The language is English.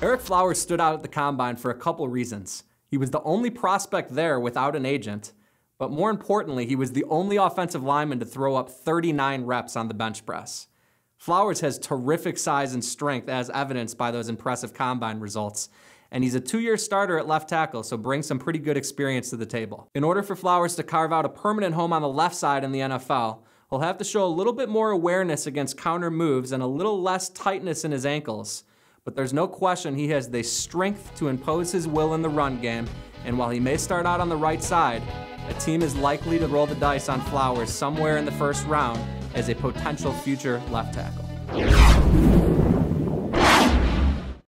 Ereck Flowers stood out at the combine for a couple reasons. He was the only prospect there without an agent, but more importantly, he was the only offensive lineman to throw up 39 reps on the bench press. Flowers has terrific size and strength, as evidenced by those impressive combine results. And he's a two year starter at left tackle, so brings some pretty good experience to the table. In order for Flowers to carve out a permanent home on the left side in the NFL, he'll have to show a little bit more awareness against counter moves and a little less tightness in his ankles. But there's no question he has the strength to impose his will in the run game, and while he may start out on the right side, a team is likely to roll the dice on Flowers somewhere in the first round as a potential future left tackle.